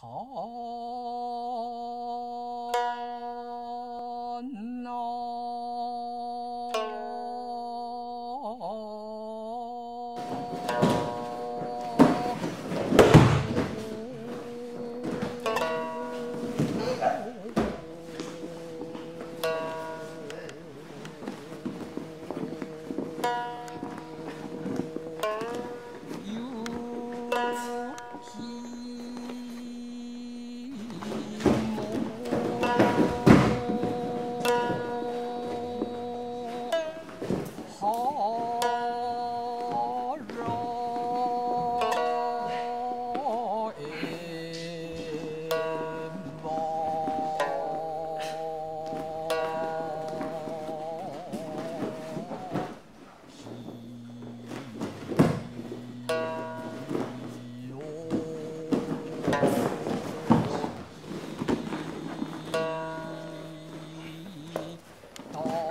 好热哎。一，到。